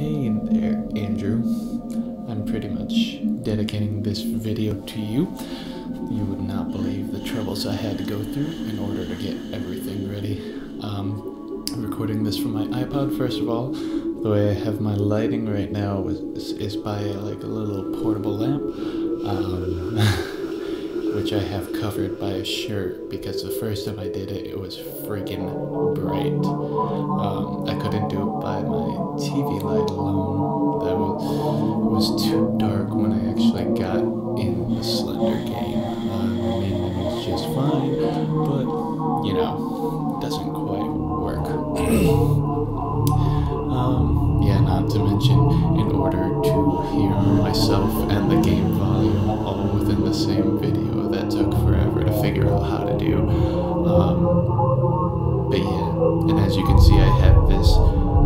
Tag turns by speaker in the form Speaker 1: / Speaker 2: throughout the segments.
Speaker 1: Hey there, Andrew. I'm pretty much dedicating this video to you. You would not believe the troubles I had to go through in order to get everything ready. Um, I'm recording this from my iPod, first of all. The way I have my lighting right now is, is by like a little portable lamp. Um, which I have covered by a shirt because the first time I did it, it was freaking bright. Um, I couldn't do it by my TV light alone. That was, was too dark when I actually got in the Slender game. Uh, the main menu's just fine, but you know, doesn't quite work. um, yeah, not to mention, in order to hear myself and the game volume all within the same video, took forever to figure out how to do. Um, but yeah, and as you can see, I have this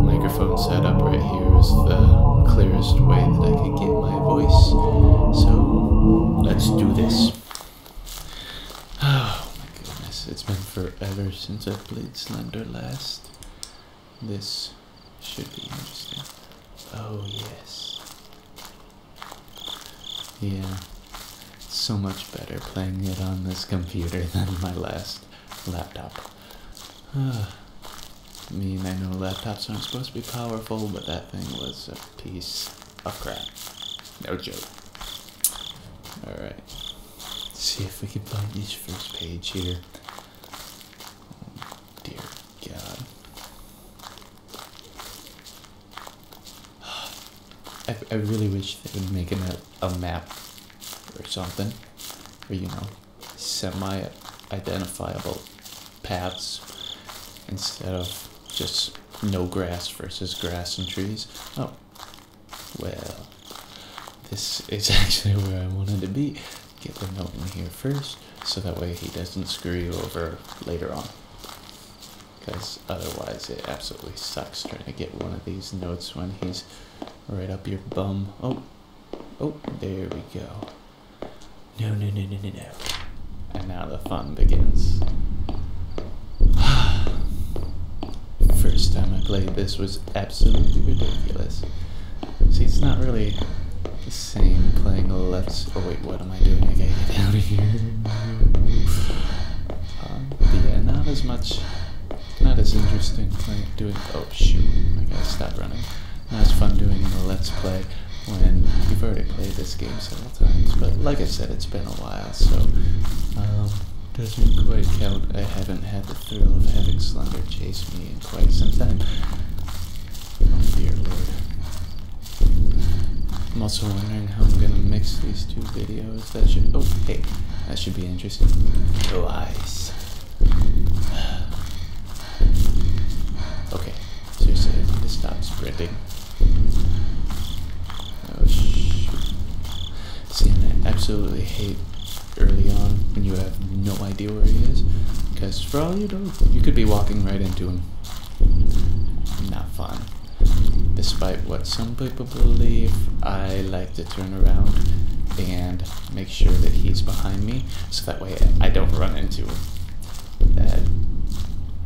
Speaker 1: microphone set up right here is the clearest way that I can get my voice. So let's do this. Oh my goodness, it's been forever since I played Slender last. This should be interesting. Oh yes. Yeah so much better playing it on this computer than my last laptop. I mean, I know laptops aren't supposed to be powerful, but that thing was a piece of crap. No joke. Alright. See if we can find this first page here. Oh, dear God. I, I really wish they would make a, a map or something, or you know, semi identifiable paths instead of just no grass versus grass and trees. Oh, well, this is actually where I wanted to be. Get the note in here first, so that way he doesn't screw you over later on. Because otherwise, it absolutely sucks trying to get one of these notes when he's right up your bum. Oh, oh, there we go. No, no, no, no, no, no. And now the fun begins. First time I played this was absolutely ridiculous. See, it's not really the same playing a Let's. Oh, wait, what am I doing? I gotta get out of here. But yeah, not as much. Not as interesting playing, doing. Oh, shoot. I gotta stop running. Not as fun doing in a Let's Play when you've already played this game several times. But like I said, it's been a while, so um, doesn't quite count. I haven't had the thrill of having Slender chase me in quite some time. Oh dear lord. I'm also wondering how I'm gonna mix these two videos. That should. Oh, hey, that should be interesting. Oh, eyes. okay, seriously, I need to stop sprinting. Absolutely hate early on when you have no idea where he is. Because for all you know, you could be walking right into him. Not fun. Despite what some people believe, I like to turn around and make sure that he's behind me so that way I don't run into him. That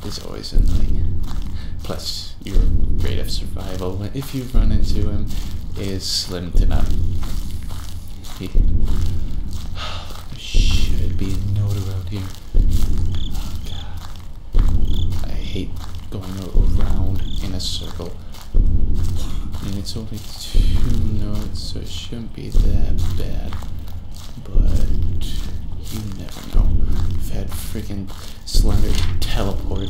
Speaker 1: is always annoying. Plus, your rate of survival if you run into him is slim to none. There should be a note around here. Oh god. I hate going around in a circle. And it's only two notes, so it shouldn't be that bad. But you never know. I've had freaking slender teleport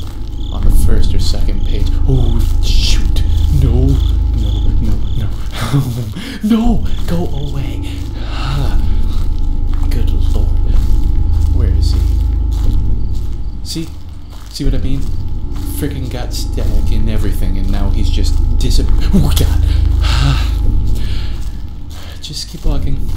Speaker 1: on the first or second page. Oh shoot! No, no, no, no. no! Go away! See what I mean? Freaking got static and everything, and now he's just disappeared. Oh, God. just keep walking.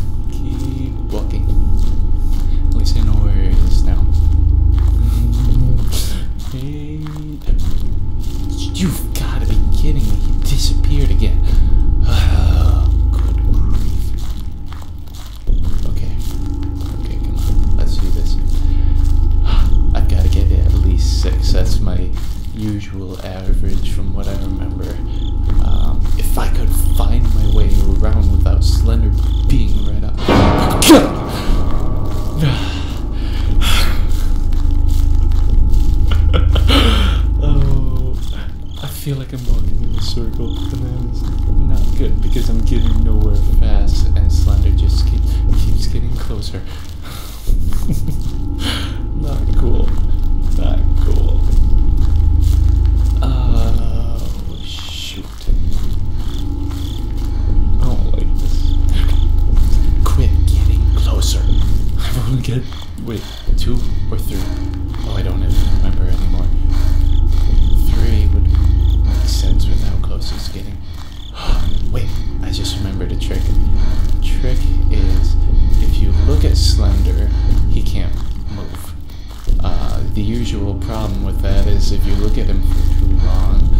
Speaker 1: Look at him for too long,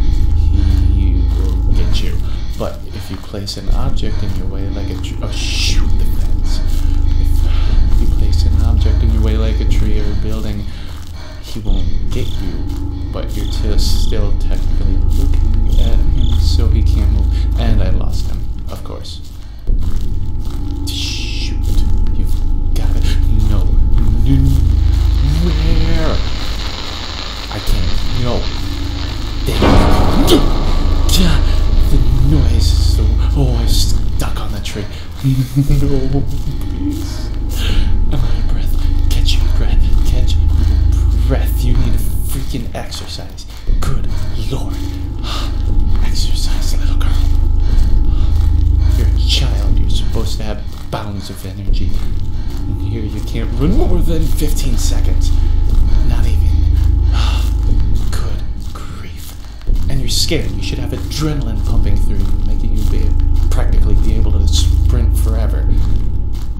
Speaker 1: he will get you. But if you place an object in your way, like a tr- oh shoot the fence. If you place an object in your way, like a tree or a building, he won't get you. But you're just still technically looking at him, so he can't move. And I lost him, of course. No, please. Breath. Catch your breath. Catch your breath. You need a freaking exercise. Good lord. Exercise, little girl. You're a child. You're supposed to have bounds of energy. And here you can't run more than 15 seconds. Not even. Good grief. And you're scared. You should have adrenaline pumping through you, making you be practically be able to sprint forever.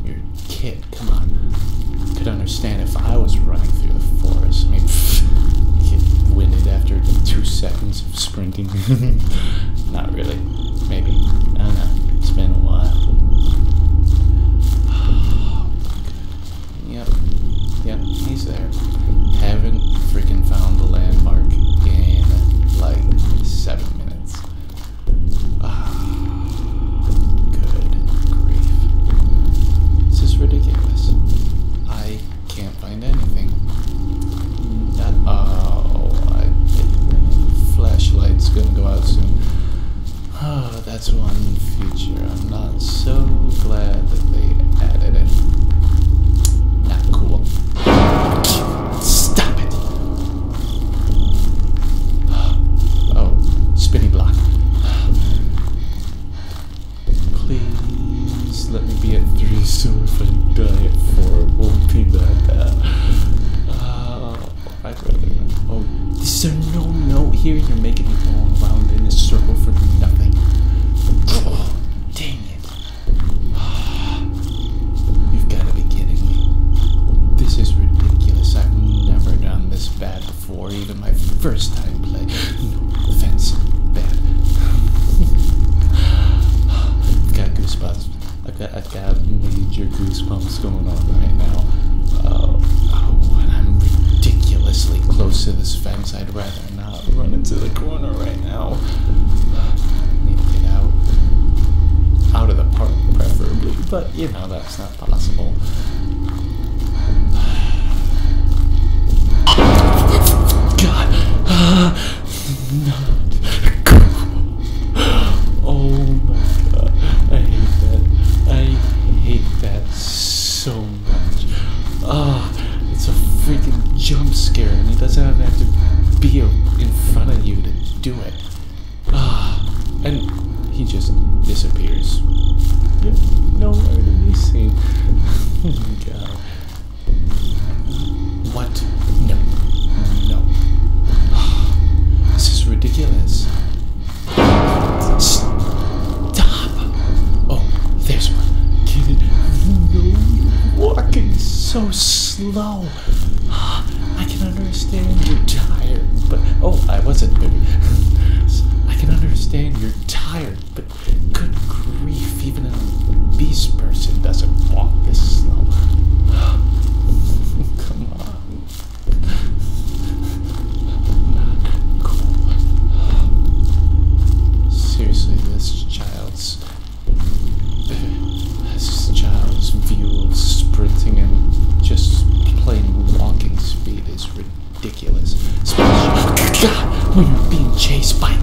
Speaker 1: You're a kid. Come on. Could understand if I was running through the forest. I mean, get winded after two seconds of sprinting. Not really. Maybe. I don't know. It's been a while. Yep. Yep, he's there. Haven't freaking found the landmark in like seven minutes. That's one feature. I'm not so glad that they added it. Not cool. Stop it! Oh, spinny block. Please let me be at three so if I die at four, it won't be that bad. Oh, I'd rather. Oh, is there no note here? You're making me I've got, I've got major goosebumps going on right now. Uh, oh, and I'm ridiculously close to this fence. I'd rather not run into the corner right now. Need to get out. Out of the park, preferably. But, you know, that's not possible. Ridiculous. Especially God, when you're being chased by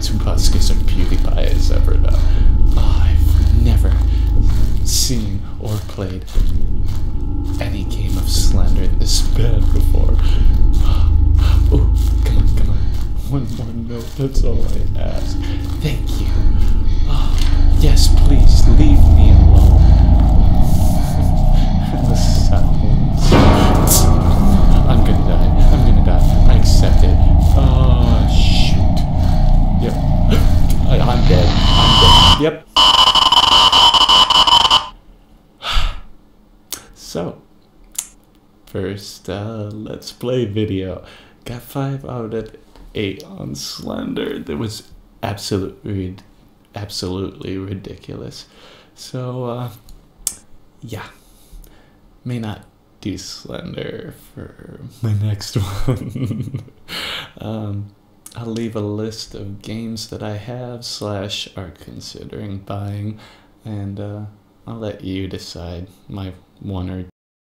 Speaker 1: Tobuscus or PewDiePie has ever done. I've never seen or played any game of Slender this bad before. Oh, come on, come on. One more note, that's all I ask. Thank you. Oh, yes, please, leave me uh, let's play video. Got 5 out of 8 on Slender. That was absolutely, absolutely ridiculous. So, uh, yeah. May not do Slender for my next one. um, I'll leave a list of games that I have slash are considering buying, and uh, I'll let you decide my one or